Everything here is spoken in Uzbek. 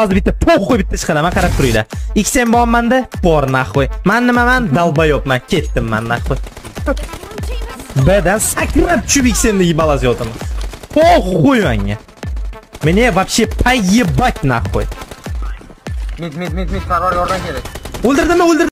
hozir bitta poxoy bitta chiqaraman, qarab turinglar ikki ham bormanda bor nahoy man nimaman dalbayobman ketdim man nahoy bdan sakrab tushib iksemdagi balaz yotaman похуй мне. Мне вообще поебать нахуй. Мик, мик, мик, мik, qaror yordam kerak. O'ldirdimi, o'ldirdim.